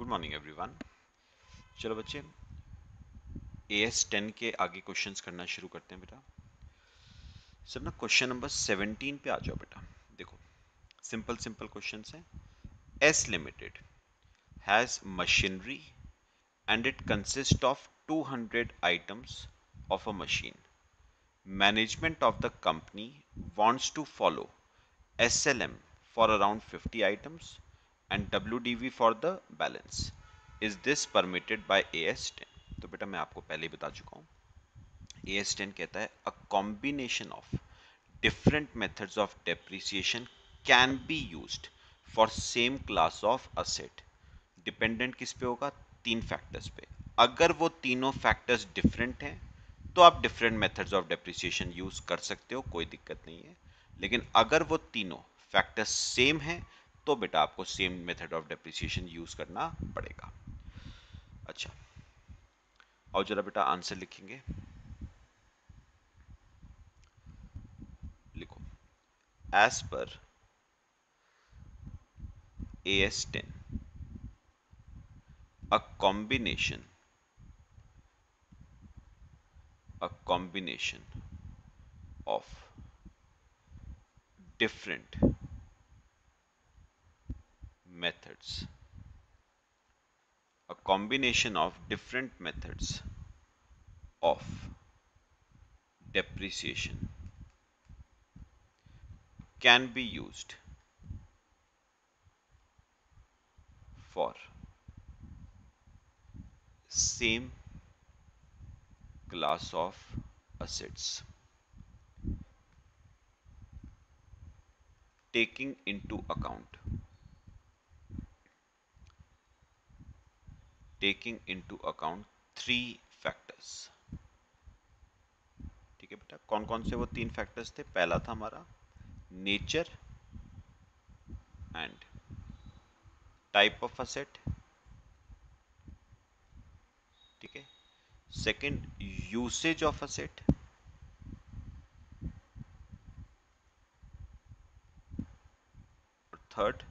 Good morning everyone चलो बच्चे ए S ten के आगे क्वेश्चंस करना शुरू करते हैं बेटा। सर ना क्वेश्चन नंबर सेवनटीन पे आ जाओ बेटा। देखो सिंपल सिंपल क्वेश्चन है। S limited has machinery and it consist of 200 items of a machine management of the company wants to follow SLM for around 50 items and W for the balance is this permitted by A S ten तो बेटा मैं आपको पहले ही बता चुका हूँ। ए S ten कहता है a combination of different methods of depreciation can be use for same class of asset dependent किस पे होगा? तीन फैक्टर्स पे। अगर वो तीनों फैक्टर्स डिफरेंट हैं तो आप different methods of depreciation use कर सकते हो, कोई दिक्कत नहीं है। लेकिन अगर वो तीनों फैक्टर्स सेम हैं तो बेटा आपको same method of depreciation use करना पड़ेगा। अच्छा और जरा बेटा आंसर लिखेंगे। लिखो। As per A S ten a combination a combination of different methods. A combination of different methods of depreciation can be used for same class of assets. Taking into account taking into account three factors ठीक है बेटा? कौन कौन से वो तीन factors थे? पहला था हमारा nature and type of asset ठीक है? Second usage of asset third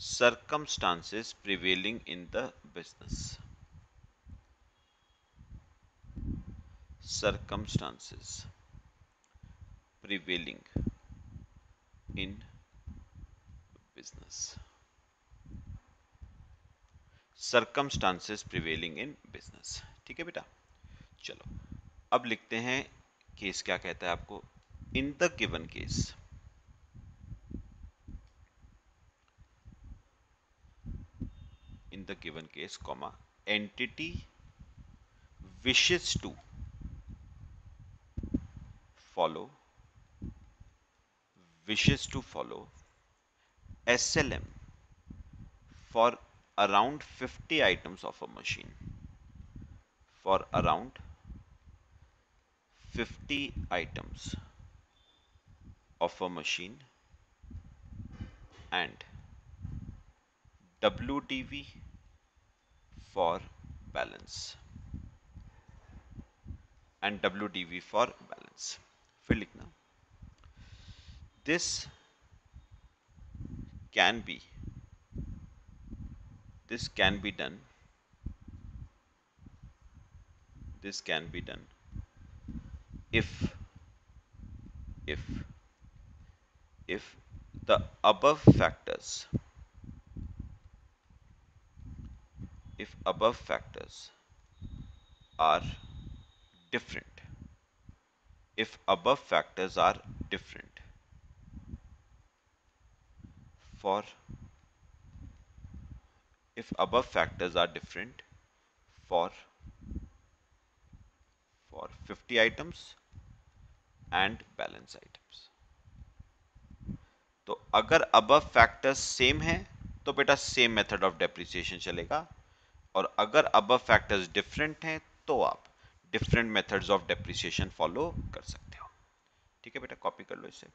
circumstances prevailing in the business circumstances prevailing in business circumstances prevailing in business ठीक है बेटा चलो अब लिखते हैं केस क्या कहता है आपको in the given case in the given case comma entity wishes to follow wishes to follow SLM for around 50 items of a machine. For around 50 items of a machine and WDV for balance and WDV for balance फिर लिखना this can be this can be done this can be done if if if the above factors if above factors are different if above factors are different for if above factors are different for for 50 items and balance items तो अगर above factors same है तो बेटा same method of depreciation चलेगा और अगर अब factors different हैं तो आप different methods of depreciation follow कर सकते हो। ठीक है बेटा कॉपी कर लो इसे।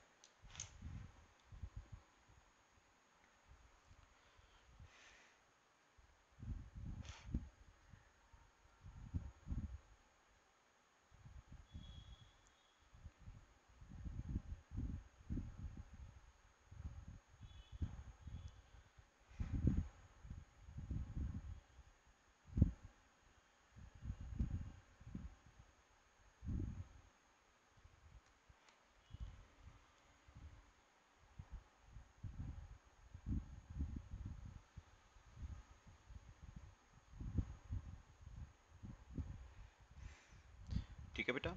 ठीक है बेटा।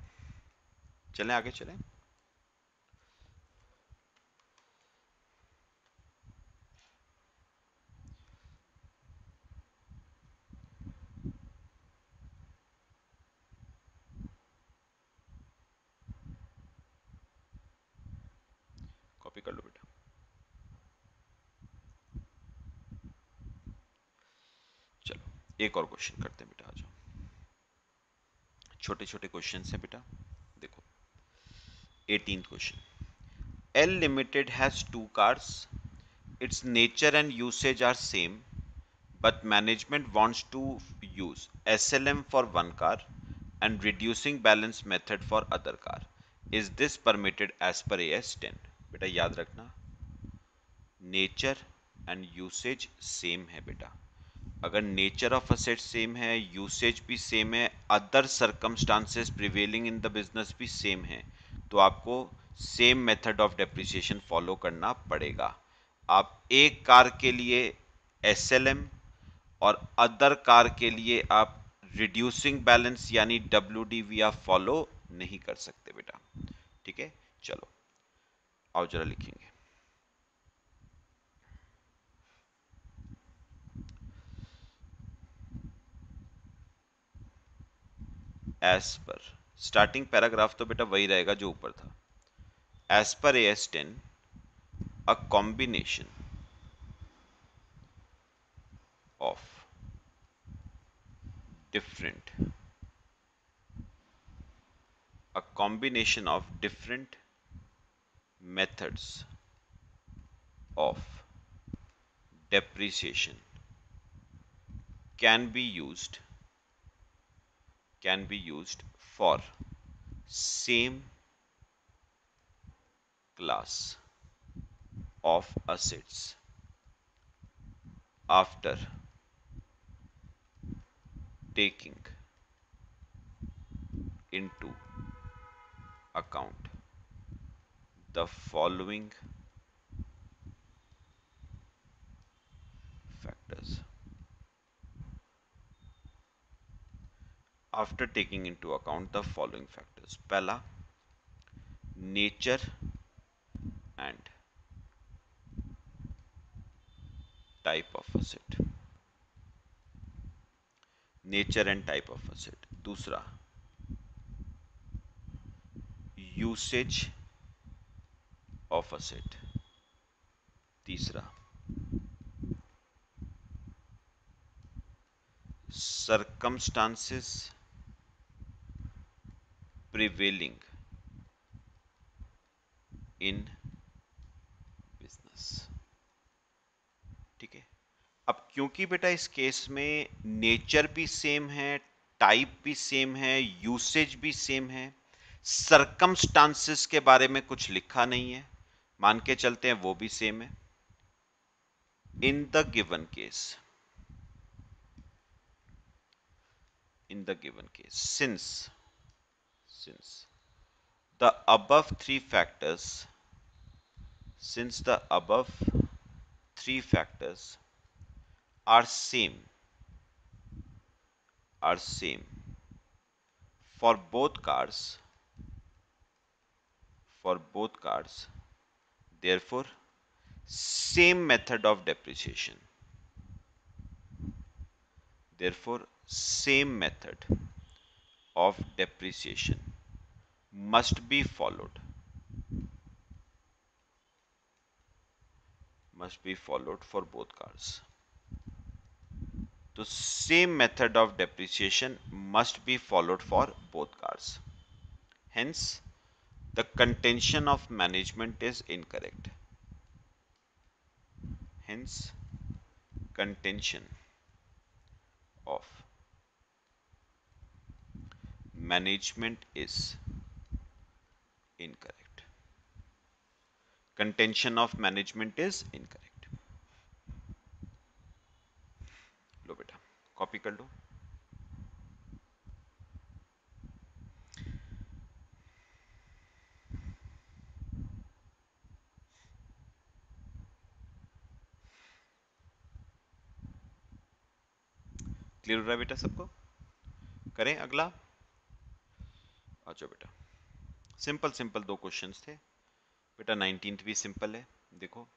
चलें आगे चलें। कॉपी कर लो बेटा। चलो एक और क्वेश्चन करते हैं बेटा आ जाओ छोटे छोटे क्वेश्चन हैं बेटा। देखो eighteen question L limited has two cars its nature and usage are same but management wants to use S L M for one car and reducing balance method for other car is this permitted as per S ten बेटा, याद रखना। Nature and usage same है बेटा। अगर nature of asset same है usage भी same है other circumstances prevailing in the business भी सेम है तो आपको same method of depreciation follow करना पड़ेगा। आप एक कार के लिए एसएलएम और अदर कार के लिए आप रिड्यूसिंग बैलेंस यानी डब्ल्यू डी आप फॉलो नहीं कर सकते बेटा। ठीक है? चलो, आओ जरा लिखेंगे। एस पर स्टार्टिंग पैराग्राफ तो बेटा वही रहेगा जो ऊपर था। As per A S ten a combination of different a combination of different methods of depreciation can be used can be used for same class of assets after taking into account the following factors after taking into account the following factors pehla nature and type of asset nature and type of asset दूसरा usage of asset तीसरा circumstances prevailing in business ठीक है? अब क्योंकि बेटा इस case में nature भी सेम है टाइप भी सेम है यूसेज भी सेम है सरकमस्टांसिस के बारे में कुछ लिखा नहीं है, मान के चलते हैं वो भी सेम है। In the given case in the given case since the above three factors since the above three factors are same are same for both cars for both cars therefore same method of depreciation. Therefore same method of depreciation must be followed. Must be followed for both cars. The same method of depreciation must be followed for both cars. Hence the contention of management is incorrect. Hence, contention of management is incorrect. Contention of management is incorrect. लो बेटा copy कर लो clear हो रहा है बेटा सबको करें अगला जाओ बेटा सिंपल सिंपल दो क्वेश्चन थे। बेटा नाइनटीन्थ भी सिंपल है देखो।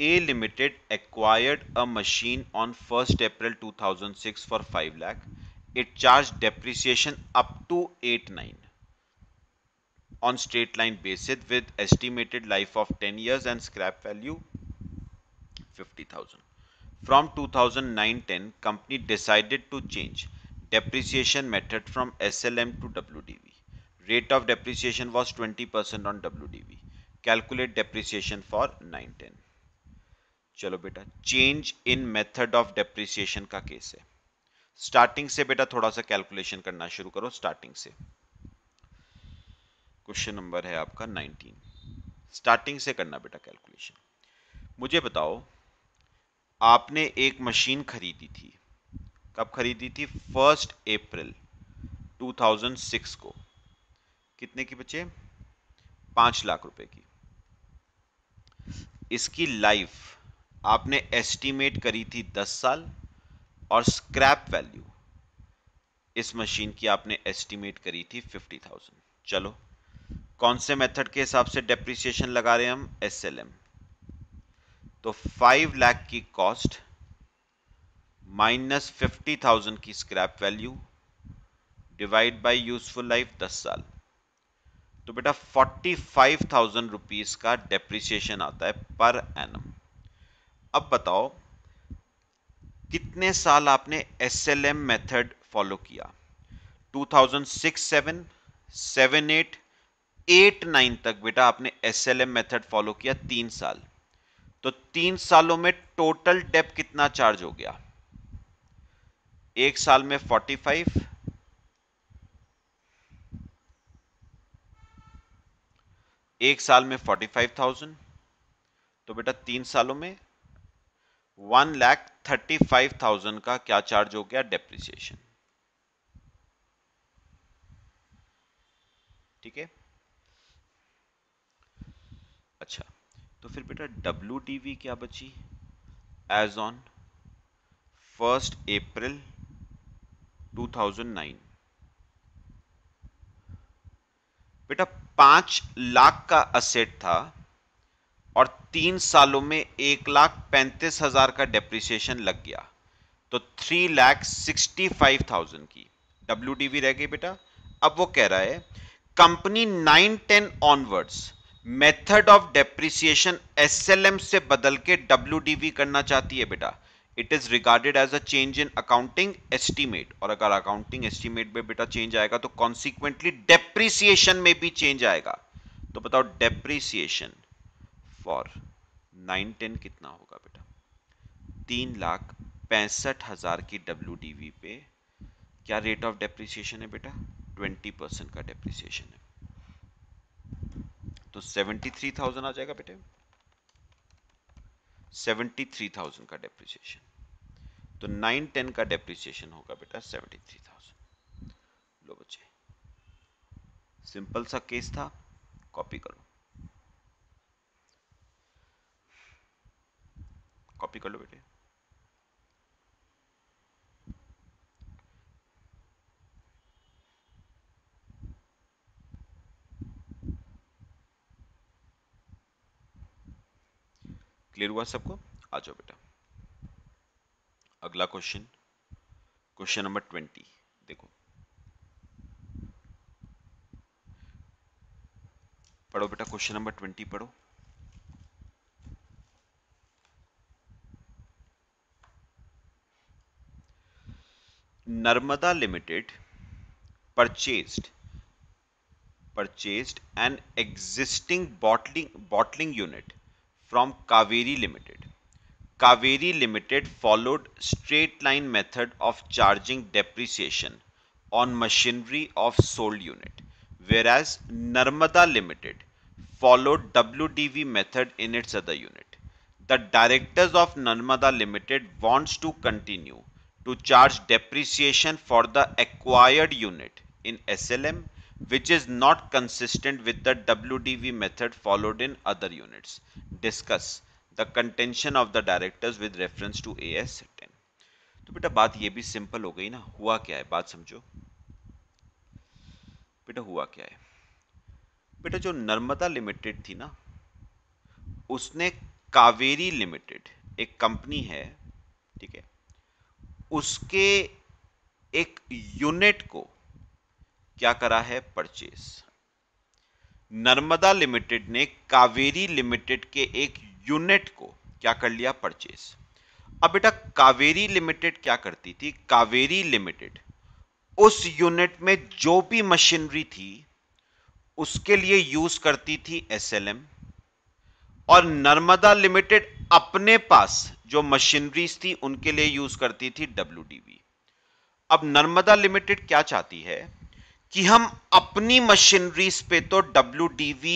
A limited acquired a machine on first April 2006 for 5 lakh it charge depreciation up to 89 nine on straight line basis with estimated life of 10 years and scrap value 50,000 From 2009-10, company decided to change. Depreciation method from SLM to WDV. Rate of depreciation was 20% on WDV. Calculate depreciation for 910. चलो बेटा change in method of depreciation का case है starting से बेटा थोड़ा सा calculation करना शुरू करो स्टार्टिंग से क्वेश्चन नंबर है आपका 19 स्टार्टिंग से करना बेटा कैलकुलेशन मुझे बताओ, आपने एक मशीन खरीदी थी कब खरीदी थी फ़र्स्ट अप्रैल 2006 को। कितने की बचे? पाँच लाख रुपए की। इसकी लाइफ आपने एस्टीमेट करी थी दस साल और स्क्रैप वैल्यू इस मशीन की आपने एस्टीमेट करी थी फिफ्टी थाउज़ेंड चलो, कौन से मेथड के हिसाब से डेप्रिसिएशन लगा रहे हैं हम? एस एल एम तो फाइव लाख की कॉस्ट माइनस फिफ्टी थाउज़ेंड की scrap value divide by useful life दस साल। तो बेटा फोर्टी फाइव थाउज़ेंड रुपीज़ का डेप्रिसिएशन आता है पर एनम। अब बताओ, कितने साल आपने S L M method follow किया? 2006 7 7 8 8 9 तक बेटा आपने S L M method follow किया तीन साल। तो तीन सालों में टोटल डेप कितना चार्ज हो गया? एक साल में 45 एक साल में 45,000 तो बेटा तीन सालों में one lakh thirty five thousand का क्या चार्ज हो गया? डेप्रिसिएशन ठीक है? अच्छा तो फिर बेटा डब्ल्यू क्या बची? एज ऑन फ़र्स्ट अप्रैल 2009 बेटा, पाँच लाख का असेट था और तीन सालों में एक लाख पैंतीस हज़ार का डेप्रिसिएशन लग गया। तो three lakh sixty five thousand की डब्ल्यू रह गई बेटा। अब वो कह रहा है company nine ten onwards method of depreciation SLM से बदल के डब्ल्यू करना चाहती है बेटा। It is regarded as a change in accounting estimate और अगर अकाउंटिंग एस्टीमेट में बेटा चेंज आएगा तो कॉन्सिक्वेंटली डेप्रिसिएशन में भी चेंज आएगा। तो बताओ डेप्रिसिएशन फॉर नाइन टेन कितना होगा बेटा? तीन लाख पैंसठ हज़ार की डब्ल्यू पे क्या रेट ऑफ़ डेप्रिसिएशन है बेटा? ट्वेंटी परसेंट का डेप्रिसिएशन है। तो सेवेंटी थ्री थाउज़ेंड आ जाएगा बेटे। सेवेंटी थ्री थाउज़ेंड का डेप्रिसिएशन तो नाइन टेन का डेप्रिसिएशन होगा बेटा सेवेंटी थ्री थाउज़ेंड। लो बच्चे सिंपल सा केस था कॉपी करो। कॉपी कर लो बेटे। क्लियर हुआ सबको? आ जाओ बेटा। अगला क्वेश्चन। Question number twenty. देखो। पढ़ो बेटा, क्वेश्चन नंबर ट्वेंटी पढ़ो। Narmada limited purchased purchased an existing bottling bottling unit from Kaveri Limited. Kaveri Limited followed straight line method of charging depreciation on machinery of sold unit, whereas Narmada Limited followed WDV method in its other unit. The directors of Narmada Limited wants to continue to charge depreciation for the acquired unit in SLM which is not consistent with the WDV method followed in other units. Discuss the contention of the directors with reference to AS 10. तो बेटा बात ये भी simple हो गई ना हुआ क्या है बात समझो बेटा हुआ क्या है बेटा जो नर्मदा लिमिटेड थी ना उसने कावेरी लिमिटेड एक कंपनी है ठीक है उसके एक यूनिट को क्या करा है परचेस नर्मदा लिमिटेड ने कावेरी लिमिटेड के एक यूनिट को क्या कर लिया परचेस अब बेटा, कावेरी लिमिटेड क्या करती थी? कावेरी लिमिटेड उस यूनिट में जो भी मशीनरी थी, उसके लिए यूज़ करती थी एसएलएम और नर्मदा लिमिटेड अपने पास जो मशीनरीज थी, उनके लिए यूज़ करती थी डब्ल्यू अब नर्मदा लिमिटेड क्या चाहती है? कि हम अपनी मशीनरीज पे तो डब्ल्यू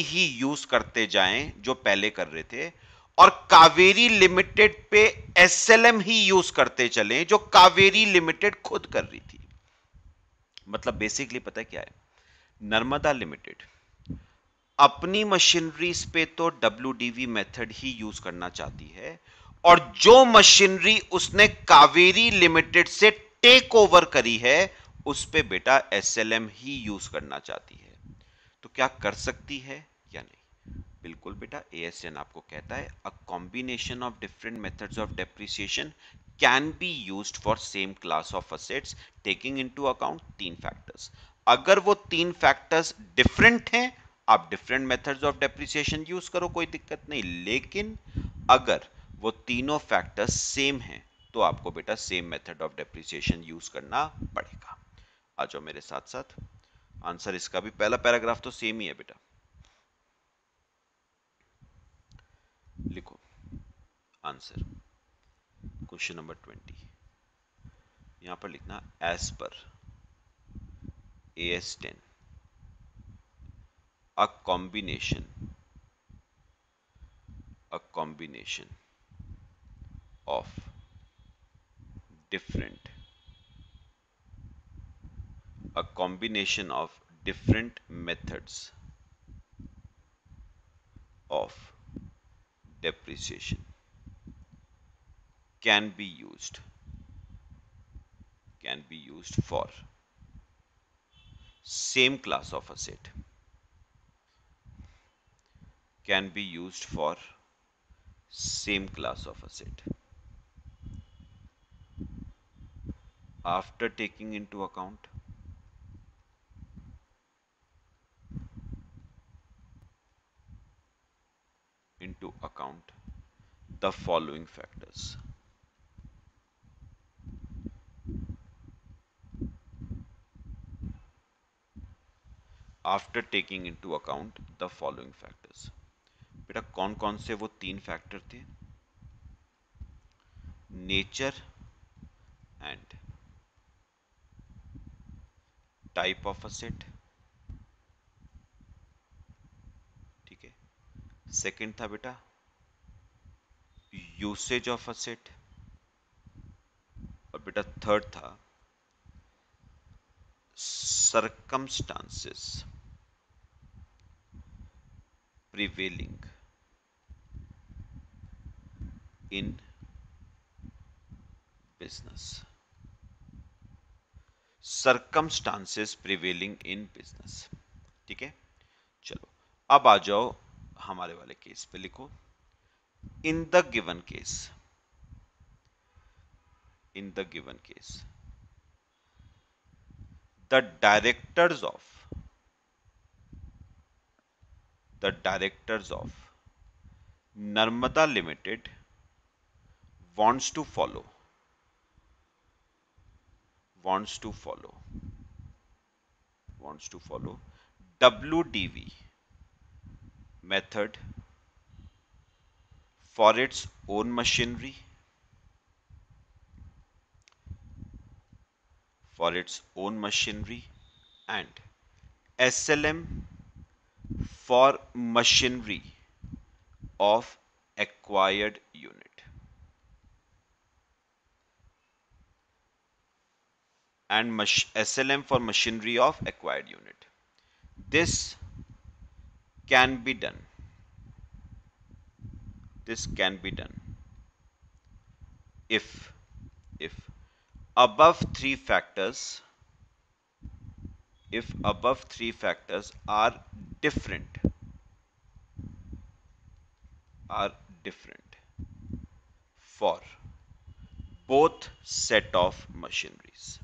ही यूज़ करते जाएँ, जो पहले कर रहे थे, और कावेरी लिमिटेड पे एसएलएम ही यूज़ करते चले, जो कावेरी लिमिटेड खुद कर रही थी। मतलब बेसिकली पता क्या है? नर्मदा लिमिटेड। अपनी मशीनरीज पे तो WDV मेथड ही यूज़ करना चाहती है, और जो मशीनरी उसने कावेरी लिमिटेड से टेक ओवर करी है उस पे बेटा एसएलएम ही यूज़ करना चाहती है। तो क्या कर सकती है या नहीं? बिल्कुल बेटा एएसएन आपको कहता है a combination of different methods of depreciation can be used for same class of assets taking into account तीन फैक्टर्स अगर वो तीन फैक्टर्स डिफरेंट हैं, आप different methods of depreciation use करो, कोई दिक्कत नहीं। लेकिन अगर वो तीनों फैक्टर्स सेम हैं तो आपको बेटा same method of depreciation use करना पड़ेगा। आ जाओ मेरे साथ साथ। आंसर इसका भी, पहला पैराग्राफ तो सेम ही है बेटा। लिखो। आंसर क्वेश्चन नंबर ट्वेंटी यहाँ पर लिखना as per A S ten a combination a combination of different a combination of different methods of depreciation can be used can be used for same class of asset can be used for same class of asset after taking into account into account the following factors after taking into account the following factors बेटा कौन कौन से वो तीन factor थे nature and type of asset second था बेटा। Usage of asset और बेटा थर्ड था। Circumstances prevailing in business circumstances prevailing in business ठीक है? चलो, अब आ जाओ हमारे वाले केस पे लिखो। In the given case in the given case the directors of the directors of Narmada limited wants to follow wants to follow wants to follow WDV method for its own machinery for its own machinery and SLM for machinery of acquired unit and SLM for machinery of acquired unit. This can be done. This can be done if if above three factors if above three factors are different are different for both set of machineries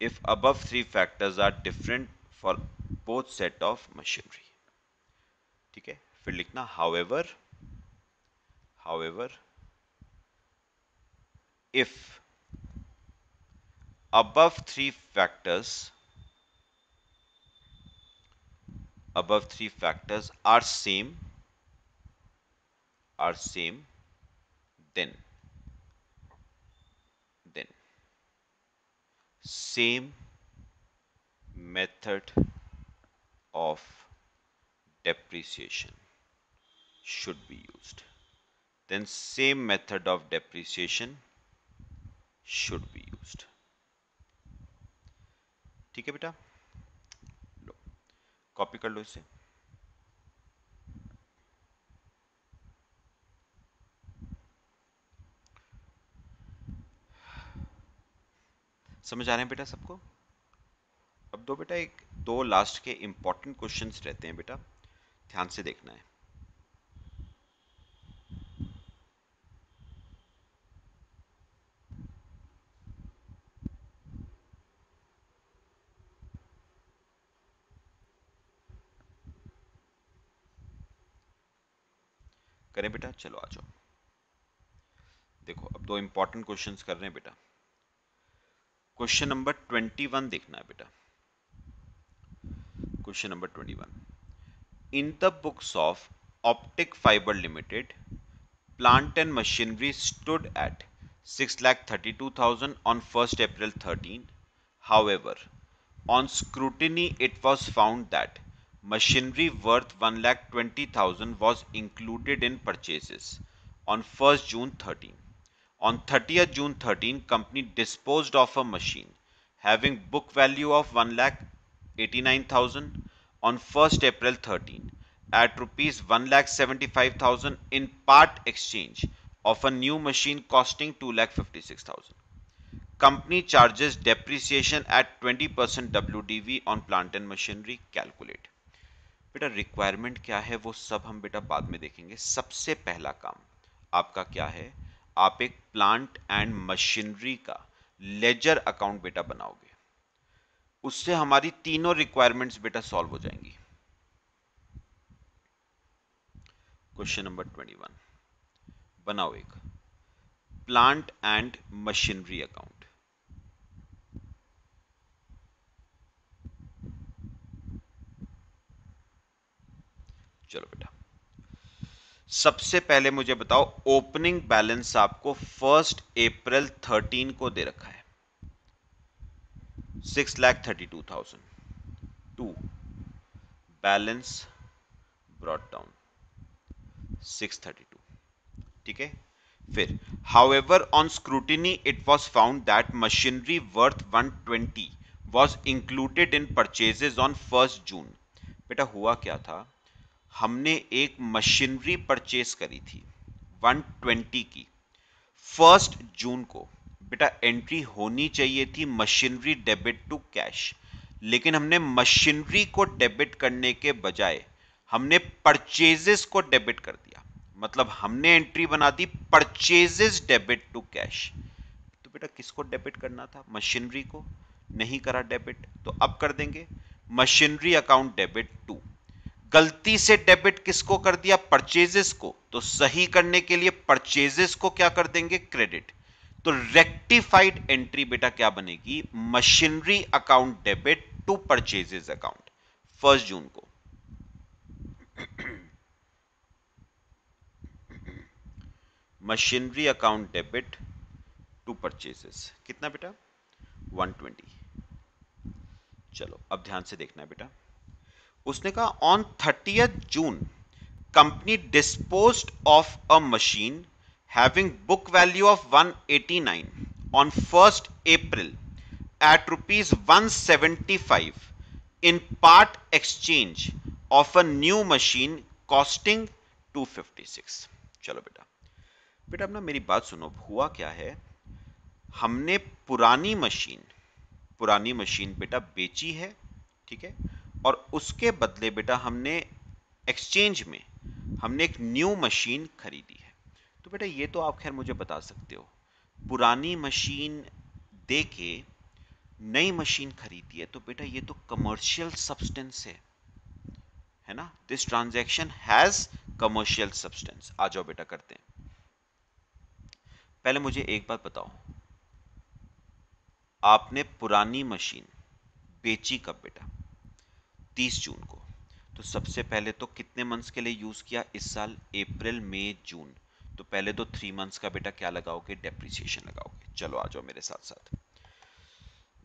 if above three factors are different for both set of machinery ठीक है फिर लिखना however however if above three factors above three factors are same are same then then same method of depreciation should be used then same method of depreciation should be used ठीक है बेटा लो copy कर लो इसे समझ आ रहे हैं बेटा सबको? अब दो बेटा, एक दो लास्ट के इंपॉर्टेंट क्वेश्चन रहते हैं बेटा। ध्यान से देखना है। करें बेटा, चलो आ जाओ। देखो, अब दो इंपॉर्टेंट क्वेश्चंस कर रहे हैं बेटा। क्वेश्चन नंबर ट्वेंटी वन देखना है बेटा। Question number twenty one. In the books of optic fibre limited plant and machinery stood at six lakh thirty two thousand on first April thirteen. However on scrutiny it was found that machinery worth 1 lakh 20,000 was included in purchases on 1st June 13. On 30th June 13, company disposed of a machine having book value of 1 lakh 89,000 on 1st April 13 at rupees 1 lakh 75,000 in part exchange of a new machine costing 2 lakh 56,000. Company charges depreciation at 20% WDV on plant and machinery calculate. बेटा requirement क्या है वो सब हम बेटा बाद में देखेंगे सबसे पहला काम आपका क्या है आप एक प्लांट एंड मशीनरी का लेजर अकाउंट बेटा बनाओगे। उससे हमारी तीनों रिक्वायरमेंट्स बेटा सॉल्व हो जाएँगी। क्वेश्चन नंबर ट्वेंटी वन बनाओ एक। प्लांट एंड मशीनरी अकाउंट चलो बेटा। सबसे पहले मुझे बताओ ओपनिंग बैलेंस आपको फ़र्स्ट अप्रैल थर्टीन को दे रखा है। Six lakh thirty two thousand to balance brought down six thirty two ठीक है? फिर however on scrutiny it was found that machinery worth 120 was included in purchases on first June बेटा, हुआ क्या था? हमने एक मशीनरी परचेस करी थी 120 की। फ़र्स्ट जून को, बेटा, एंट्री होनी चाहिए थी मशीनरी डेबिट टू कैश, लेकिन हमने मशीनरी को डेबिट करने के बजाय हमने परचेजेस को डेबिट कर दिया। मतलब हमने एंट्री बना दी परचेजेस डेबिट टू कैश। तो बेटा, किसको डेबिट करना था? मशीनरी को, नहीं करा डेबिट तो अब कर देंगे। Machinery account debit to. गलती से डेबिट किसको कर दिया? परचेजेस को। तो सही करने के लिए परचेजेस को क्या कर देंगे? क्रेडिट। तो रेक्टिफाइड एंट्री बेटा क्या बनेगी? Machinery account debit to purchases account. First June को। Machinery account debit to purchases. कितना बेटा? 120 चलो, अब ध्यान से देखना है बेटा। उसने कहा on thirty June company dispose of a machine having book value of 189 on first April at rupees 175 in part exchange of a new machine costing 256 चलो बेटा। बेटा, अपना मेरी बात सुनो, हुआ क्या है? हमने पुरानी मशीन पुरानी मशीन बेटा बेची है, ठीक है? और उसके बदले बेटा हमने एक्सचेंज में, हमने एक न्यू मशीन खरीदी है। तो बेटा ये तो आप खैर मुझे बता सकते हो, पुरानी मशीन दे के नई मशीन खरीदी है तो बेटा ये तो कमर्शियल सब्सटेंस है। है ना? This transaction has commercial substance आ जाओ बेटा करते हैं। पहले मुझे एक बात बताओ। आपने पुरानी मशीन बेची कब बेटा? 30 जून को। तो सबसे पहले तो कितने मंथ्स के लिए यूज़ किया? इस साल अप्रैल मई जून तो पहले तो थ्री मंथ्स का बेटा क्या लगाओगे? डेप्रिसिएशन लगाओगे। चलो, आ जाओ मेरे साथ साथ।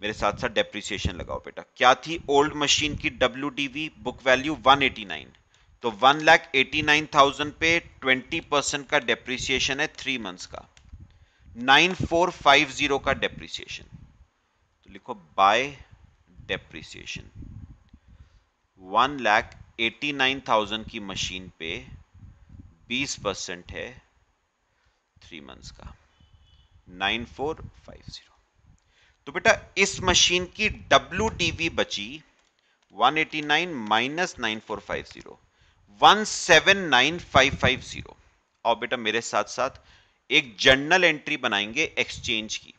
मेरे साथ साथ डेप्रिसिएशन लगाओ बेटा। क्या थी ओल्ड मशीन की डब्ल्यूडीवी बुक वैल्यू 189 तो one lakh eighty nine thousand पे ट्वेंटी परसेंट का डेप्रिसिएशन है थ्री मंथ्स का। नाइन फोर फाइव ज़ीरो का डेप्रिसिएशन तो लिखो by depreciation one lakh eighty nine thousand की मशीन पे बीस परसेंट है थ्री मंथ्स का। नाइन फोर फाइव ज़ीरो तो बेटा, इस मशीन की डब्ल्यू बची 189 minus nine four five zero one seven nine five five zero और बेटा, मेरे साथ साथ एक जर्नल एंट्री बनाएँगे एक्सचेंज की।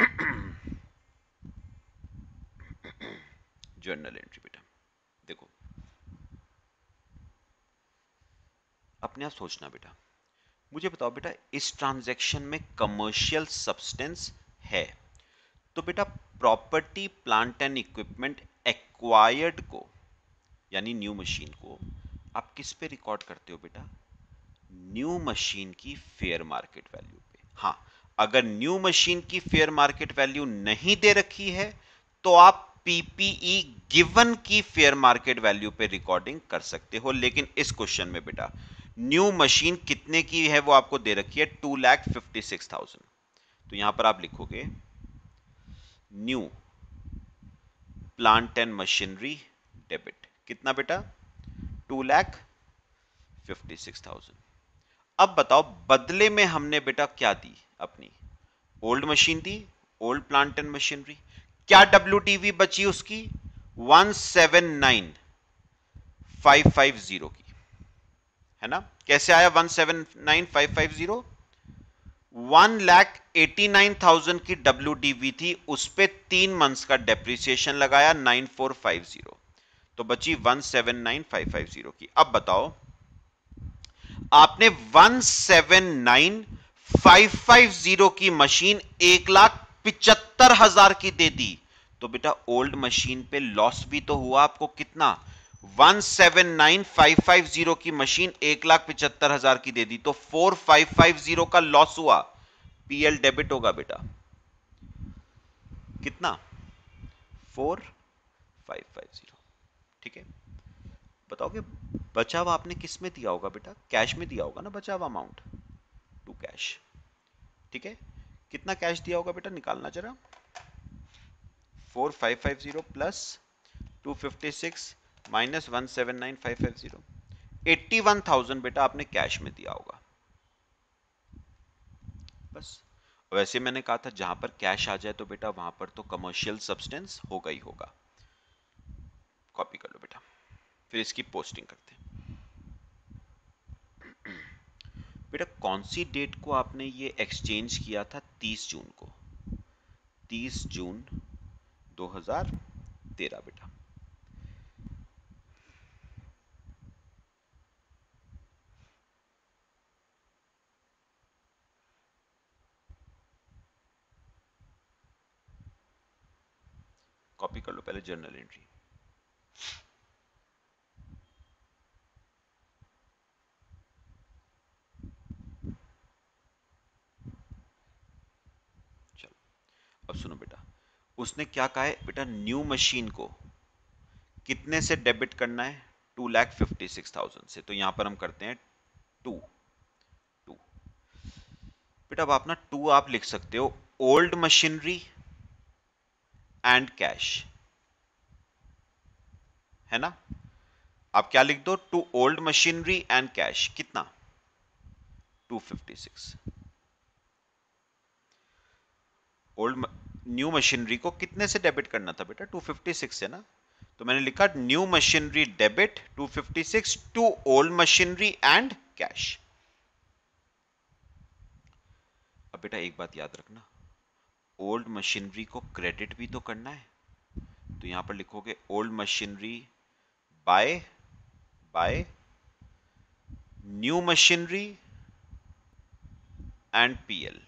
जर्नल एंट्री बेटा। देखो। अपने आप सोचना बेटा। मुझे बताओ बेटा, इस ट्रांजैक्शन में कमर्शियल सब्सटेंस है। तो बेटा property plant and equipment acquired को, यानी न्यू मशीन को, आप किस पे रिकॉर्ड करते हो बेटा? न्यू मशीन की फेयर मार्केट वैल्यू पे। हाँ अगर न्यू मशीन की फेयर मार्केट वैल्यू नहीं दे रखी है तो आप पीपीई गिवन की फेयर मार्केट वैल्यू पे रिकॉर्डिंग कर सकते हो, लेकिन इस क्वेश्चन में बेटा न्यू मशीन कितने की है वो आपको दे रखी है? Two lakh fifty six thousand तो यहाँ पर आप लिखोगे new plant and machinery debit कितना बेटा? Two lakh fifty six thousand अब बताओ, बदले में हमने बेटा क्या दी अपनी? ओल्ड मशीन दी ओल्ड प्लांट एंड मशीनरी क्या डब्ल्यू बची उसकी? One seven nine five five zero की। है ना? कैसे आया one seven nine five five zero one lakh eighty nine thousand की डब्ल्यू थी, उस पर तीन मंथ्स का डेप्रिसिएशन लगाया नाइन फोर फाइव ज़ीरो तो बची one seven nine five five zero की। अब बताओ, आपने one seven nine five five zero की मशीन एक लाख पिचहत्तर हज़ार की दे दी। तो बेटा ओल्ड मशीन पे लॉस भी तो हुआ आपको कितना? One seven nine five five zero की मशीन एक लाख पिचहत्तर हज़ार की दे दी। तो फोर फाइव फाइव ज़ीरो का लॉस हुआ। पीएल डेबिट होगा बेटा। कितना? फोर फाइव फाइव ज़ीरो ठीक है? बताओगे, बचा हुआ आपने किसमें दिया होगा बेटा? कैश में दिया होगा ना बचा हुआ अमाउंट टू कैश ठीक है? कितना कैश दिया होगा बेटा? निकालना जरा। Four five five zero plus two fifty six minus one seven nine five five zero eighty one thousand बेटा आपने कैश में दिया होगा। बस। वैसे मैंने कहा था, जहाँ पर कैश आ जाए तो बेटा वहाँ पर तो कमर्शियल सब्सटेंस होगा ही होगा। कॉपी कर लो बेटा। फिर इसकी पोस्टिंग करते हैं। बेटा, कौन सी डेट को आपने ये एक्सचेंज किया था 30 जून को? 30 जून 2013 बेटा। कॉपी कर लो, पहले जर्नल एंट्री अब सुनो बेटा। उसने क्या कहा है? बेटा न्यू मशीन को कितने से डेबिट करना है? Two lakh fifty six thousand से। तो यहाँ पर हम करते हैं टू टू बेटा, अब आप ना टू आप लिख सकते हो। ओल्ड मशीनरी एंड कैश है ना? आप क्या लिख दो? To old machinery and cash कितना? 256 ओल्ड न्यू मशीनरी को कितने से डेबिट करना था बेटा? 256 से ना? तो मैंने लिखा new machinery debit 256 to old machinery and cash अब बेटा एक बात याद रखना। ओल्ड मशीनरी को क्रेडिट भी तो करना है। तो यहाँ पर लिखोगे old machinery by by new machinery and PL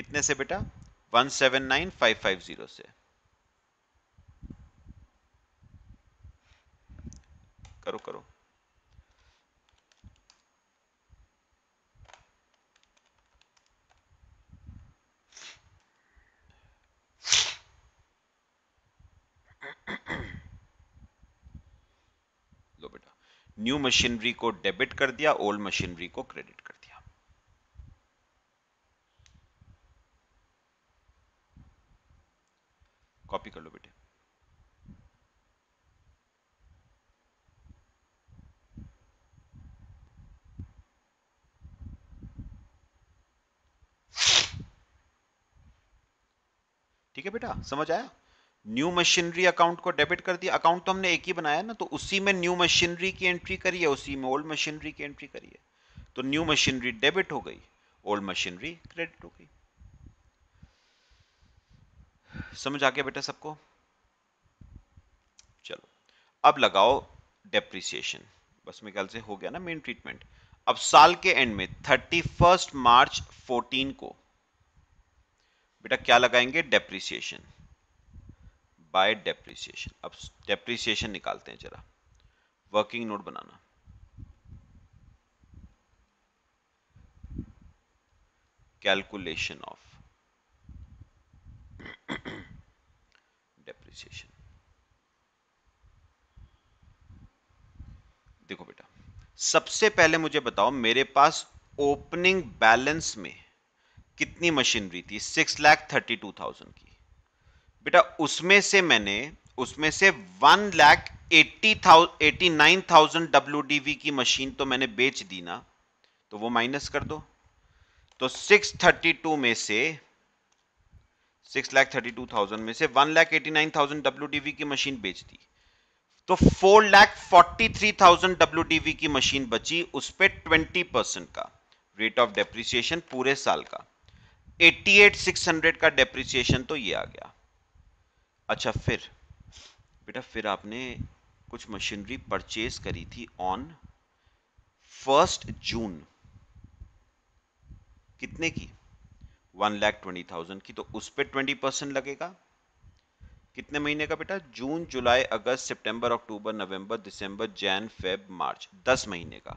कितने से बेटा? 179550 से। करो करो। लो बेटा। न्यू मशीनरी को डेबिट कर दिया, ओल्ड मशीनरी को क्रेडिट कर दिया कॉपी कर लो बेटे। ठीक है बेटा, समझ आया? न्यू मशीनरी अकाउंट को डेबिट कर दिया। अकाउंट तो हमने एक ही बनाया ना तो उसी में न्यू मशीनरी की एंट्री करी है, उसी में ओल्ड मशीनरी की एंट्री करी है। तो न्यू मशीनरी डेबिट हो गई ओल्ड मशीनरी क्रेडिट हो गई। समझ आ गया बेटा सबको? चलो, अब लगाओ डेप्रिसिएशन बस मेरे ख्याल से हो गया ना मेन ट्रीटमेंट अब साल के एंड में थर्टी फ़र्स्ट मार्च फोर्टीन को, बेटा क्या लगाएँगे? डेप्रिसिएशन बाय डेप्रिसिएशन अब डेप्रिसिएशन निकालते हैं जरा। वर्किंग नोट बनाना। कैलकुलेशन ऑफ़ डेप्रिसिएशन देखो बेटा, सबसे पहले मुझे बताओ, मेरे पास ओपनिंग बैलेंस में कितनी मशीनरी थी? Six lakh thirty two thousand की। बेटा, उसमें से मैंने, उसमें से one lakh eighty thousand eighty nine thousand W की मशीन तो मैंने बेच दी ना तो वो माइनस कर दो। तो सिक्स थर्टी टू में से six lakh thirty two thousand में से one lakh eighty nine thousand W की मशीन बेच दी। तो four lakh forty three thousand W की मशीन बची उस पर ट्वेंटी परसेंट का रेट ऑफ़ डेप्रिसिएशन पूरे साल का। एट्टी एट सिक्स हंड्रेड का डेप्रिसिएशन तो ये आ गया। अच्छा फिर, बेटा, फिर आपने कुछ मशीनरी परचेज करी थी ऑन फ़र्स्ट जून कितने की? वन लैख ट्वेंटी थाउज़ेंड की तो उस पर ट्वेंटी परसेंट लगेगा। कितने महीने का बेटा? जून, जुलाई, अगस्त, सितंबर, अक्टूबर, नवंबर, दिसंबर, जैन, फेब, मार्च। दस महीने का।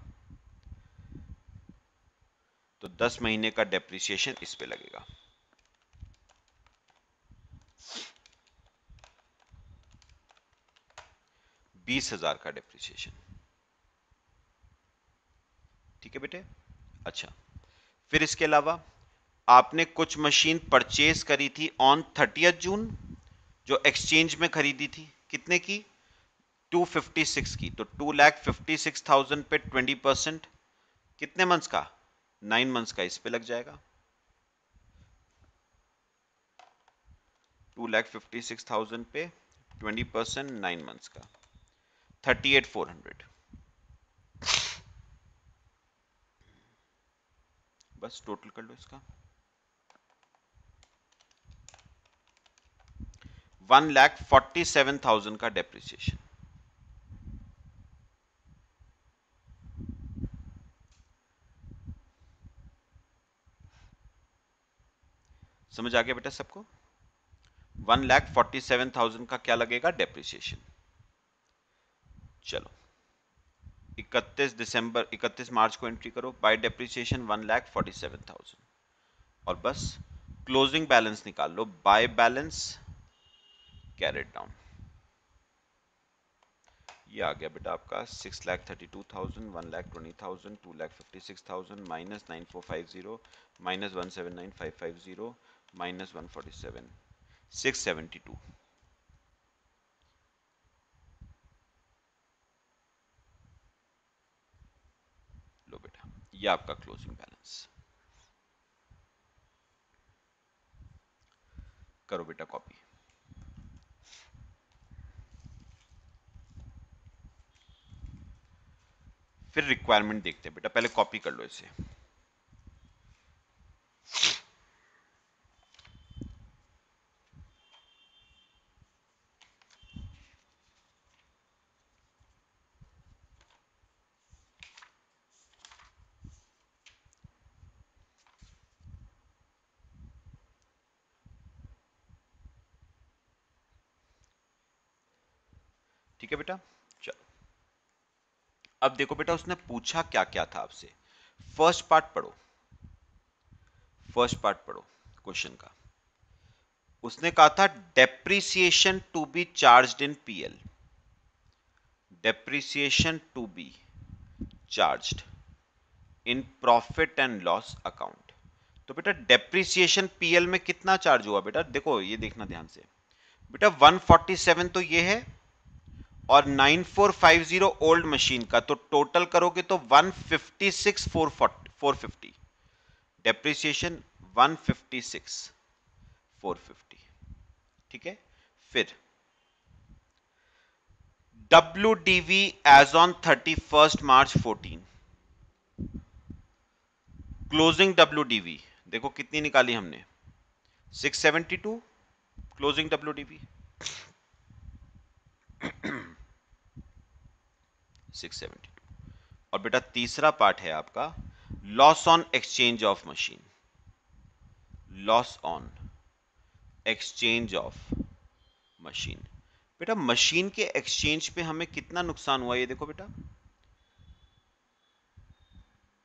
तो दस महीने का डेप्रिसिएशन इस पे लगेगा। बीस हज़ार का डिप्रिसिएशन ठीक है बेटे? अच्छा। फिर इसके अलावा आपने कुछ मशीन परचेज करी थी ऑन थर्टी जून जो एक्सचेंज में खरीदी थी। कितने की? 256 की। तो two lakh fifty six thousand पे ट्वेंटी परसेंट कितने मंथ्स का? नाइन मंथ्स का। इस पे लग जाएगा। Two lakh fifty six thousand पे ट्वेंटी परसेंट नाइन मंथ्स का। थर्टी एट फोर हंड्रेड बस टोटल कर लो इसका। One lakh forty seven thousand का डेप्रिसिएशन समझ आ गया बेटा सबको? One lakh forty seven thousand का क्या लगेगा? डेप्रिसिएशन चलो। 31 दिसंबर 31 मार्च को एंट्री करो। By depreciation one lakh forty seven thousand. और बस क्लोजिंग बैलेंस निकाल लो। बाय बैलेंस कैरेट डाउन ये आ गया बेटा आपका six lakh thirty two thousand one lakh twenty thousand two lakh fifty six thousand minus nine four five zero minus one seven nine five five zero minus one forty seven six seventy two लो बेटा, ये आपका closing balance करो बेटा copy फिर requirement देखते हैं बेटा पहले कॉपी कर लो इसे। ठीक है बेटा? अब देखो बेटा, उसने पूछा क्या क्या था आपसे। फ़र्स्ट पार्ट पढ़ो। फ़र्स्ट पार्ट पढ़ो क्वेश्चन का। उसने कहा था depreciation to be charged in PL depreciation to be charged in profit and loss account तो बेटा डेप्रिसिएशन पीएल में कितना चार्ज हुआ बेटा? देखो, ये देखना ध्यान से। बेटा 147 तो ये है और 9450 ओल्ड मशीन का तो टोटल करोगे तो 156 450 डेप्रिसिएशन 156 450 ठीक है? फिर W DV as on thirty first March 14 closing W DV देखो कितनी निकाली हमने। 672 क्लोजिंग डब्ल्यू डीवी 672 और बेटा तीसरा पार्ट है आपका loss on exchange of machine loss on exchange of machine बेटा मशीन के एक्सचेंज पे हमें कितना नुकसान हुआ ये देखो बेटा।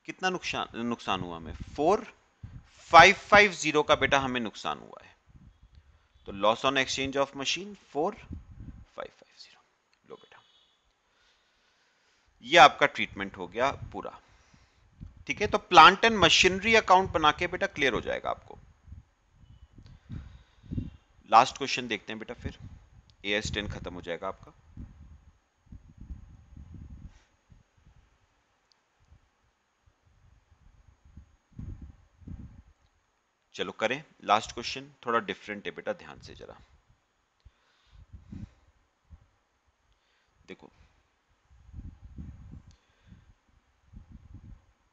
कितना नुकसान नुकसान हुआ हमें? फोर फाइव फाइव ज़ीरो का बेटा हमें नुकसान हुआ है। तो loss on exchange of machine four five five zero लो बेटा ये आपका ट्रीटमेंट हो गया पूरा। ठीक है? तो प्लांट एंड मशीनरी अकाउंट बना के बेटा क्लियर हो जाएगा आपको। लास्ट क्वेश्चन देखते हैं बेटा फिर। ए एस टेन खत्म हो जाएगा आपका। चलो करें। लास्ट क्वेश्चन थोड़ा डिफरेंट है बेटा, ध्यान से जरा। देखो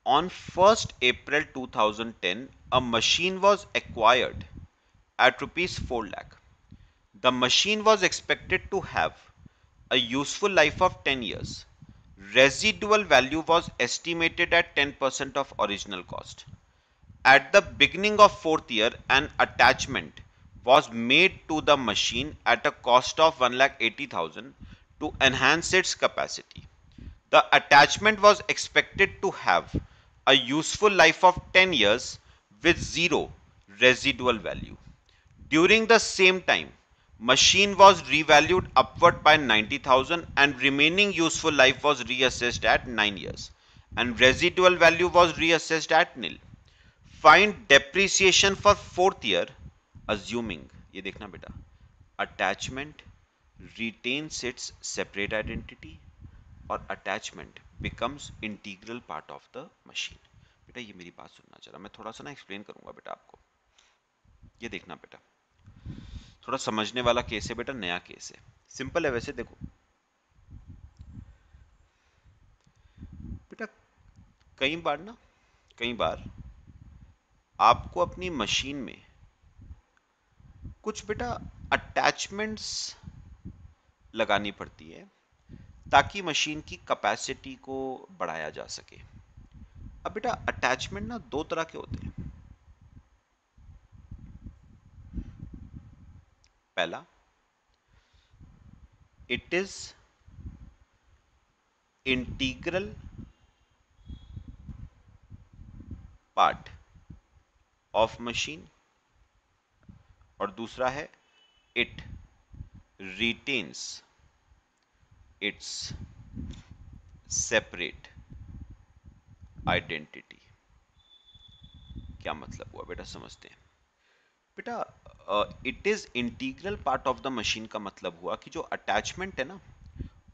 On 1st April 2010, a machine was acquired at rupees 4 lakh. The machine was expected to have a useful life of 10 years. Residual value was estimated at 10% of original cost. At the beginning of fourth year, an attachment was made to the machine at a cost of 1,80,000 to enhance its capacity. The attachment was expected to have a useful life of 10 years with zero residual value. During the same time, machine was revalued upward by 90,000 and remaining useful life was reassessed at 9 years and residual value was reassessed at nil. Find depreciation for fourth year assuming ये देखना बेटा attachment retains its separate identity और attachment becomes integral part of the machine. बेटा, ये मेरी बात सुनना जरा। मैं थोड़ा सा ना एक्सप्लेन करूँगा बेटा आपको। ये देखना बेटा। थोड़ा समझने वाला केस है बेटा, नया केस है। सिंपल है वैसे, देखो। बेटा, कई बार ना, कई बार आपको अपनी मशीन में कुछ बेटा अटैचमेंट्स लगानी पड़ती है। ताकि मशीन की कैपेसिटी को बढ़ाया जा सके। अब बेटा अटैचमेंट ना दो तरह के होते हैं। पहला it is integral part of machine और दूसरा है it retains its separate identity क्या मतलब हुआ? बेटा, समझते हैं। बेटा it is integral part of the machine का मतलब हुआ कि जो अटैचमेंट है ना,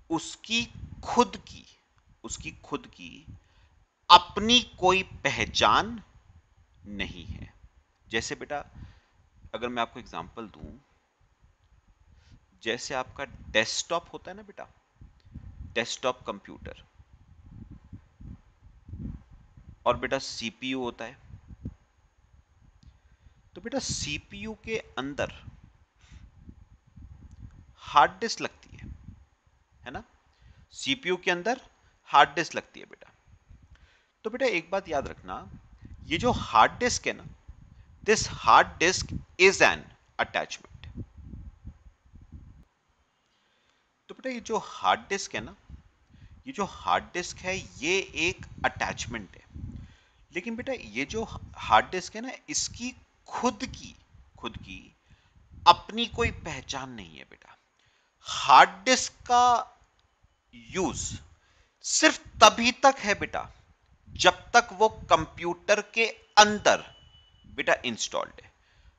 उसकी खुद की, उसकी खुद की अपनी कोई पहचान नहीं है। जैसे बेटा, अगर मैं आपको एग्जांपल दूँ, जैसे आपका डेस्कटॉप होता है ना बेटा डेस्कटॉप कंप्यूटर और बेटा सीपीयू होता है। तो बेटा सीपीयू के अंदर हार्ड डिस्क लगती है है ना? सीपीयू के अंदर हार्ड डिस्क लगती है बेटा। तो बेटा एक बात याद रखना, ये जो हार्ड डिस्क है ना this hard disk is an attachment तो बेटा ये जो हार्ड डिस्क है ना, ये जो हार्ड डिस्क है, ये एक अटैचमेंट है। लेकिन बेटा, ये जो हार्ड डिस्क है ना, इसकी खुद की खुद की अपनी कोई पहचान नहीं है बेटा। हार्ड डिस्क का यूज़ सिर्फ़ तभी तक है बेटा, जब तक वो कंप्यूटर के अंदर बेटा इंस्टॉल्ड है।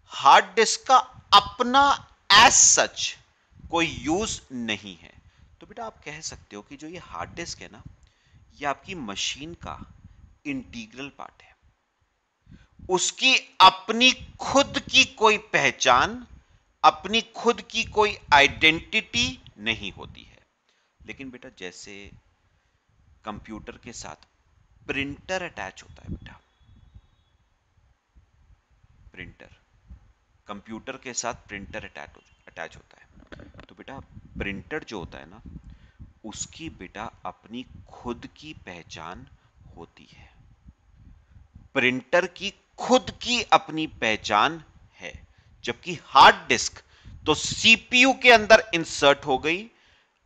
हार्ड डिस्क का अपना एज सच कोई यूज़ नहीं है। तो बेटा आप कह सकते हो कि जो ये हार्ड डिस्क है ना, ये आपकी मशीन का इंटीग्रल पार्ट है। उसकी अपनी खुद की कोई पहचान, अपनी खुद की कोई आइडेंटिटी नहीं होती है। लेकिन बेटा जैसे कंप्यूटर के साथ प्रिंटर अटैच होता है बेटा। प्रिंटर कंप्यूटर के साथ प्रिंटर अटैच अटैच होता है। तो बेटा प्रिंटर जो होता है ना, उसकी बेटा अपनी खुद की पहचान होती है। प्रिंटर की खुद की अपनी पहचान है। जबकि हार्ड डिस्क तो सीपीयू के अंदर इंसर्ट हो गई,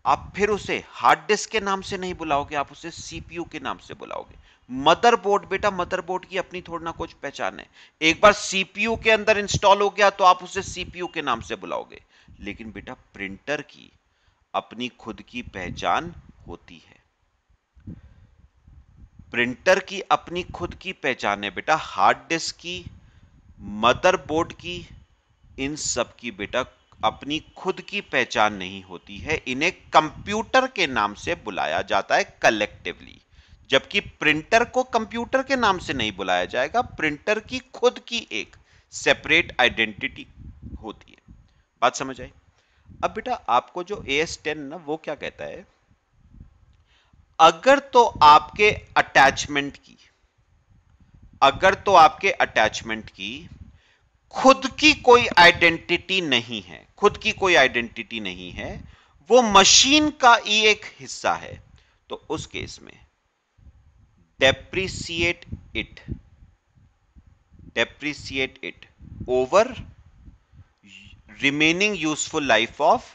आप फिर उसे हार्ड डिस्क के नाम से नहीं बुलाओगे, आप उसे सीपीयू के नाम से बुलाओगे। मदरबोर्ड बेटा मदरबोर्ड की अपनी थोड़ी ना कुछ पहचान है। एक बार सीपीयू के अंदर इंस्टॉल हो गया तो आप उसे सीपीयू के नाम से बुलाओगे। लेकिन बेटा प्रिंटर की अपनी खुद की पहचान होती है। प्रिंटर की अपनी खुद की पहचान है बेटा हार्ड डिस्क की मदरबोर्ड की, इन सब की बेटा अपनी खुद की पहचान नहीं होती है। इन्हें कंप्यूटर के नाम से बुलाया जाता है कलेक्टिवली जबकि प्रिंटर को कंप्यूटर के नाम से नहीं बुलाया जाएगा प्रिंटर की खुद की एक सेपरेट आइडेंटिटी होती है। बात समझ आई? अब बेटा आपको जो ए एस टेन ना, वो क्या कहता है? अगर तो आपके अटैचमेंट की, अगर तो आपके अटैचमेंट की, खुद की कोई आइडेंटिटी नहीं है, खुद की कोई आइडेंटिटी नहीं है, वो मशीन का ही एक हिस्सा है। तो उस केस में depreciate it depreciate it over remaining useful life of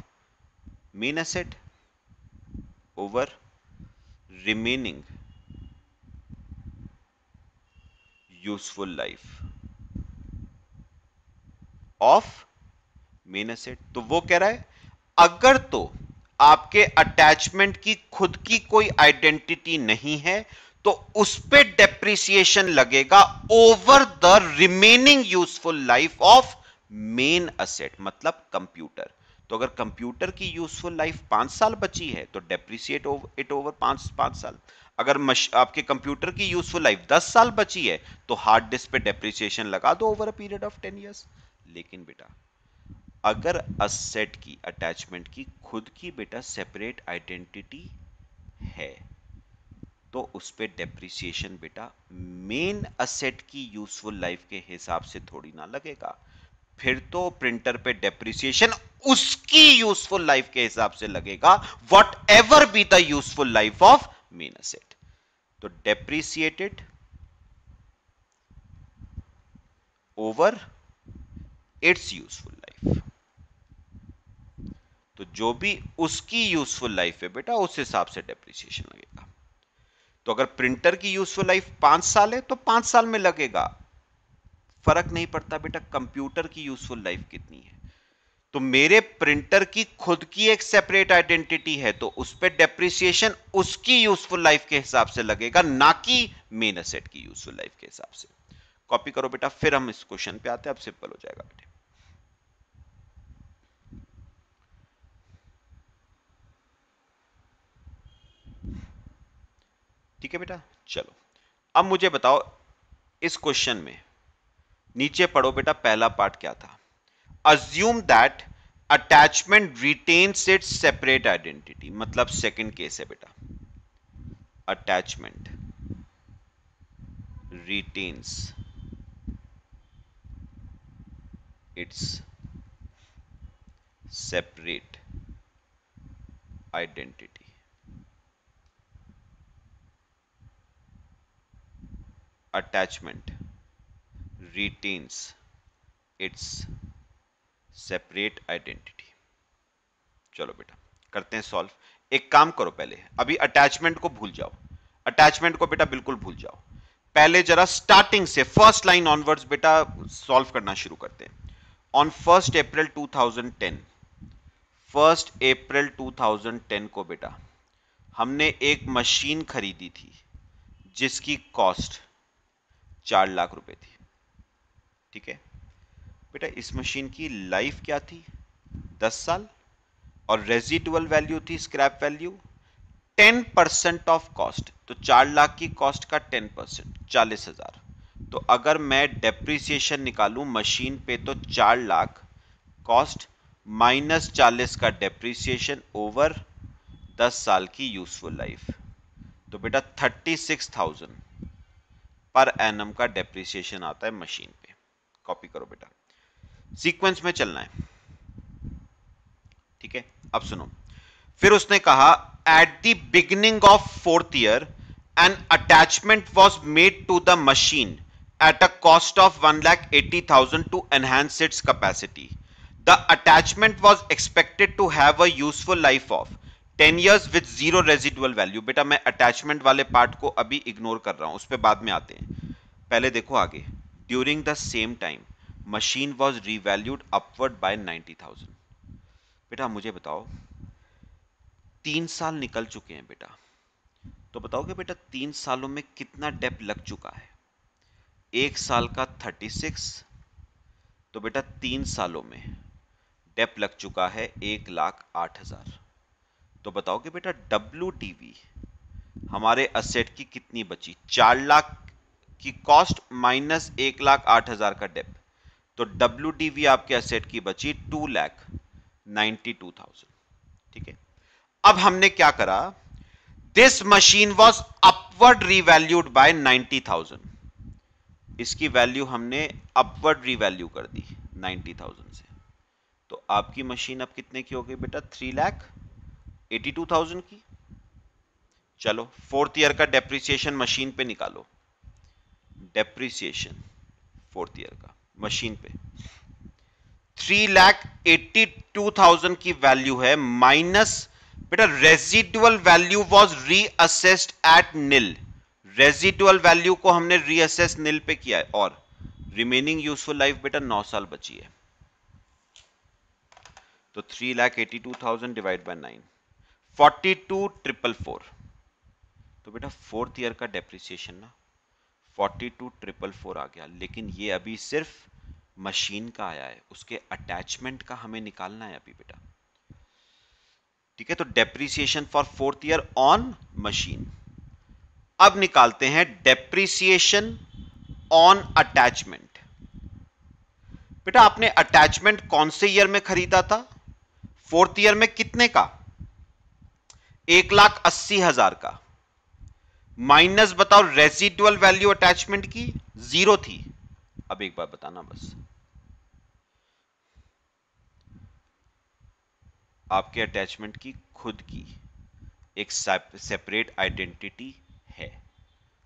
mean asset over remaining useful life of main asset तो वो कह रहा है, अगर तो आपके अटैचमेंट की, खुद की कोई आइडेंटिटी नहीं है तो उस पर डेप्रिसिएशन लगेगा over the remaining useful life of main asset मतलब कंप्यूटर तो अगर कंप्यूटर की यूजफुल लाइफ पाँच साल बची है तो डेप्रिसिएट इट ओवर पाँच पाँच साल. अगर आपके कंप्यूटर की यूजफुल लाइफ दस साल बची है तो हार्ड डिस्क पे डेप्रिसिएशन लगा दो over a period of ten years लेकिन बेटा, अगर असेट की अटैचमेंट की, खुद की बेटा सेपरेट आइडेंटिटी है तो उस पर डेप्रिसिएशन बेटा मेन असेट की यूजफुल लाइफ के हिसाब से थोड़ी ना लगेगा. फिर तो प्रिंटर पे डेप्रिसिएशन उसकी यूजफुल लाइफ के हिसाब से लगेगा whatever be the useful life of main asset तो depreciated over its useful life तो जो भी उसकी यूजफुल लाइफ है बेटा, उस हिसाब से डेप्रिसिएशन लगेगा। तो अगर प्रिंटर की यूजफुल लाइफ पाँच साल है तो पाँच साल में लगेगा। फ़र्क नहीं पड़ता बेटा, कंप्यूटर की यूजफुल लाइफ कितनी है। तो मेरे प्रिंटर की खुद की एक सेपरेट आइडेंटिटी है तो उस पर डेप्रिसिएशन उसकी यूजफुल लाइफ के हिसाब से लगेगा, ना कि मेन असेट की यूजफुल लाइफ के हिसाब से। कॉपी करो बेटा, फिर हम इस क्वेश्चन पे आते हैं, अब सिंपल हो जाएगा बेटे। ठीक है बेटा? चलो। अब मुझे बताओ, इस क्वेश्चन में नीचे पढ़ो बेटा, पहला पार्ट क्या था? Assume that attachment retains its separate identity मतलब सेकंड केस है बेटा। Attachment retains its separate identity attachment retains its separate identity चलो बेटा, करते हैं सॉल्व एक काम करो पहले, अभी अटैचमेंट को भूल जाओ। अटैचमेंट को बेटा बिल्कुल भूल जाओ। पहले जरा स्टार्टिंग से फ़र्स्ट लाइन ऑनवर्ड्स बेटा सॉल्व करना शुरू करते हैं। On first April 2010 first April 2010 को बेटा, हमने एक मशीन खरीदी थी, जिसकी कॉस्ट चार लाख रुपए थी। ठीक है? बेटा, इस मशीन की लाइफ क्या थी? दस साल। और रेजिडुअल वैल्यू थी scrap value ten percent of cost तो चार लाख की कॉस्ट का टेन परसेंट चालीस हज़ार। तो अगर मैं डेप्रिसिएशन निकालूं मशीन पे तो चार लाख कॉस्ट माइनस चालीस का डेप्रिसिएशन ओवर दस साल की यूजफुल लाइफ तो बेटा थर्टी सिक्स थाउज़ेंड पर एनम का डेप्रिसिएशन आता है मशीन कॉपी करो बेटा। सीक्वेंस में चलना है। ठीक है? अब सुनो। फिर उसने कहा at the beginning of fourth year an attachment was made to the machine at a cost of one lakh eighty thousand to enhance its capacity the attachment was expected to have a useful life of ten years with zero residual value बेटा, मैं attachment वाले part को अभी ignore कर रहा हूँ, उस पर बाद में आते हैं। पहले देखो आगे। During the same time machine was revalued upward by ninety thousand बेटा, मुझे बताओ, तीन साल निकल चुके हैं बेटा। तो बताओगे बेटा, तीन सालों में कितना डेप लग चुका है? एक साल का थर्टी सिक्स तो बेटा, तीन सालों में डेप लग चुका है एक लाख आठ हज़ार। तो बताओगे बेटा डब्ल्यू हमारे असेट की कितनी बची? चार लाख की कॉस्ट माइनस एक लाख आठ हज़ार का डेप तो डब्ल्यू टीवी आपके असेट की बची two lakh ninety two thousand ठीक है? अब हमने क्या करा? This machine was upward revalued by ninety thousand इसकी वैल्यू हमने अपवर्ड रिवैल्यू कर दी नाइन्टी थाउज़ेंड से. तो आपकी मशीन अब कितने की हो गई बेटा? Three lakh eighty two thousand की. चलो फोर्थ ईयर का डेप्रिसिएशन मशीन पे निकालो. डेप्रिसिएशन फोर्थ ईयर का मशीन पे। Three lakh eighty two thousand की वैल्यू है माइनस बेटा residual value was reassessed at nil residual value को हमने रीअसेस निल पे किया है, और रिमेनिंग यूजफुल लाइफ बेटा नौ साल बची है। तो three lakh eighty two thousand divide by nine forty two triple four तो बेटा फोर्थ ईयर का डेप्रिसिएशन ना फोर्टी टू ट्रिपल फोर आ गया। लेकिन ये अभी सिर्फ़ मशीन का आया है। उसके अटैचमेंट का हमें निकालना है अभी बेटा। ठीक है तो depreciation for fourth year on machine अब निकालते हैं डेप्रिसिएशन ऑन अटैचमेंट बेटा, आपने अटैचमेंट कौन से ईयर में खरीदा था? फोर्थ ईयर में कितने का? एक लाख अस्सी हज़ार का। माइनस बताओ रेसिडुअल वैल्यू अटैचमेंट की, ज़ीरो थी। अब एक बार बताना बस। आपके अटैचमेंट की, खुद की, एक सेपरेट आइडेंटिटी है।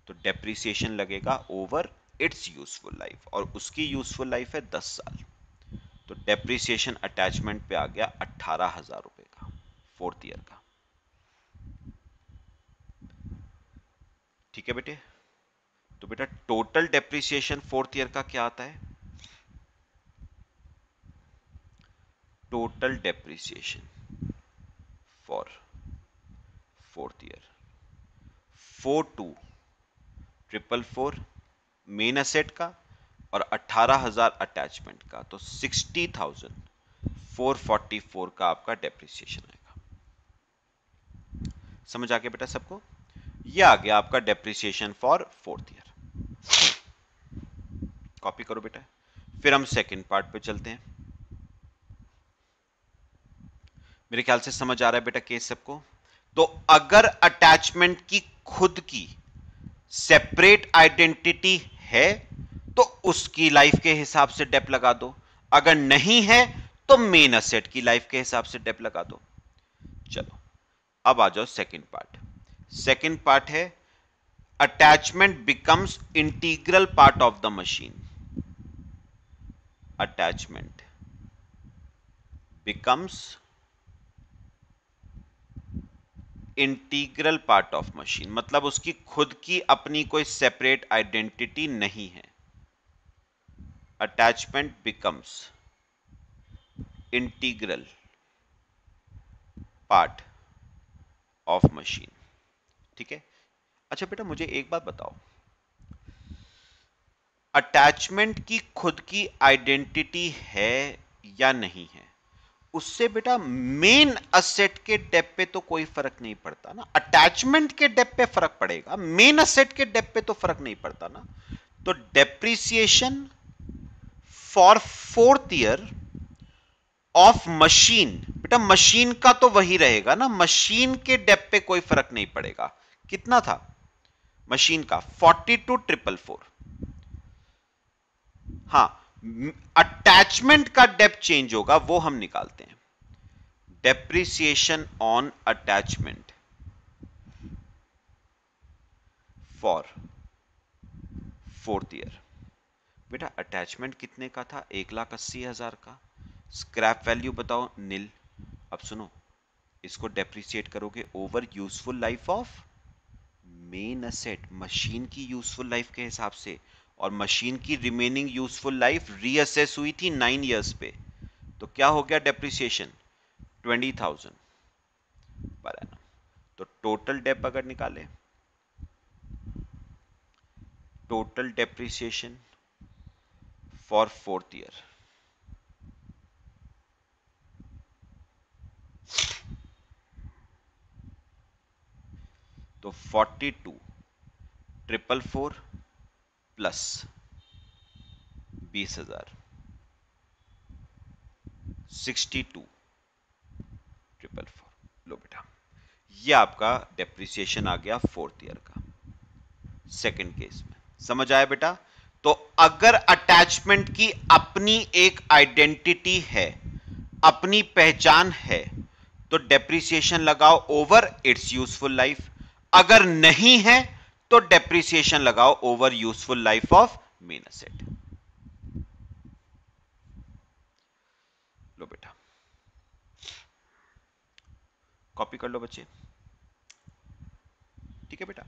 तो डेप्रिसिएशन लगेगा ओवर इट्स यूजफुल लाइफ, और उसकी यूजफुल लाइफ है दस साल। तो डेप्रिसिएशन अटैचमेंट पे आ गया अट्ठारह हज़ार रुपए का, फोर्थ ईयर का। ठीक है बेटे? तो बेटा टोटल डेप्रिसिएशन फोर्थ ईयर का क्या आता है? Total depreciation for fourth year four two triple four main asset का और अट्ठारह हज़ार अटैचमेंट का। तो sixty thousand four forty four का आपका डेप्रिसिएशन आएगा। समझ आ गया बेटा सबको? ये आ गया आपका depreciation for fourth year copy करो बेटा। फिर हम सेकंड पार्ट पे चलते हैं। मेरे ख्याल से समझ आ रहा है बेटा केस सबको। तो अगर अटैचमेंट की खुद की सेपरेट आइडेंटिटी है तो उसकी लाइफ के हिसाब से डेप लगा दो। अगर नहीं है तो मेन असेट की लाइफ के हिसाब से डेप लगा दो। चलो, अब आ जाओ सेकंड पार्ट सेकंड पार्ट है attachment becomes integral part of the machine attachment becomes integral part of machine मतलब उसकी खुद की अपनी कोई सेपरेट आइडेंटिटी नहीं है. Attachment becomes integral part of machine ठीक है? अच्छा बेटा, मुझे एक बात बताओ। अटैचमेंट की खुद की आइडेंटिटी है या नहीं है? उससे बेटा मेन असेट के डेप पे तो कोई फ़र्क नहीं पड़ता ना। अटैचमेंट के डेप पे फ़र्क पड़ेगा। मेन असेट के डेप पे तो फ़र्क नहीं पड़ता ना। तो depreciation for fourth year of machine बेटा मशीन का तो वही रहेगा ना। मशीन के डेप पे कोई फ़र्क नहीं पड़ेगा। कितना था? मशीन का फोर्टी टू ट्रिपल फोर। हाँ अटैचमेंट का डेप्थ चेंज होगा, वो हम निकालते हैं। Depreciation on attachment. For. Fourth year. बेटा, अटैचमेंट कितने का था? एक लाख अस्सी हज़ार का। स्क्रैप वैल्यू बताओ, नील। अब सुनो, इसको डेप्रिसिएट करोगे, over useful life of main asset machine की यूजफुल लाइफ के हिसाब से, और मशीन की रिमेनिंग यूजफुल लाइफ रीअसेस हुई थी नाइन ईयर्स पे। तो क्या हो गया डेप्रिसिएशन ट्वेंटी थाउज़ेंड पर तो टोटल डेप अगर निकाले total depreciation for fourth year तो forty two triple four plus बीस हज़ार। सिक्सटी टू ट्रिपल फोर लो बेटा, ये आपका डेप्रिसिएशन आ गया फोर्थ ईयर का सेकंड केस में। समझ आया बेटा? तो अगर अटैचमेंट की अपनी एक आइडेंटिटी है, अपनी पहचान है तो डेप्रिसिएशन लगाओ ओवर इट्स यूजफुल लाइफ अगर नहीं है तो डेप्रिसिएशन लगाओ over useful life of main asset लो बेटा। कॉपी कर लो बच्चे। ठीक है बेटा।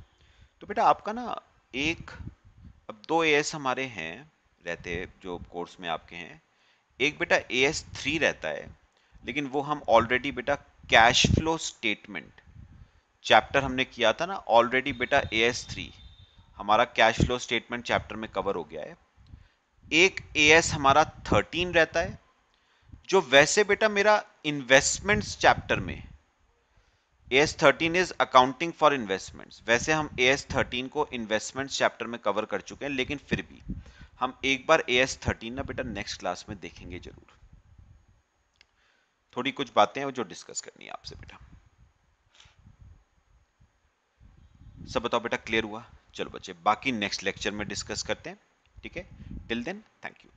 तो बेटा आपका ना एक, अब दो एस हमारे हैं, रहते जो कोर्स में आपके हैं। एक बेटा ए एस थ्री रहता है, लेकिन वो हम ऑलरेडी बेटा कैश फ्लो स्टेटमेंट चैप्टर हमने किया था ना ऑलरेडी बेटा ए एस थ्री हमारा कैश फ्लो स्टेटमेंट चैप्टर में कवर हो गया है। एक ए एस हमारा थर्टीन रहता है, जो वैसे बेटा मेरा इन्वेस्टमेंट्स चैप्टर में A S thirteen is accounting for investments वैसे हम ए एस थर्टीन को इन्वेस्टमेंट्स चैप्टर में कवर कर चुके हैं, लेकिन फिर भी हम एक बार ए एस थर्टीन ना बेटा नेक्स्ट क्लास में देखेंगे ज़रूर। थोड़ी कुछ बातें हैं जो डिस्कस करनी है आपसे बेटा। सब बताओ बेटा क्लियर हुआ? चलो बच्चे, बाकी नेक्स्ट लेक्चर में डिस्कस करते हैं, ठीक है? Till then thank you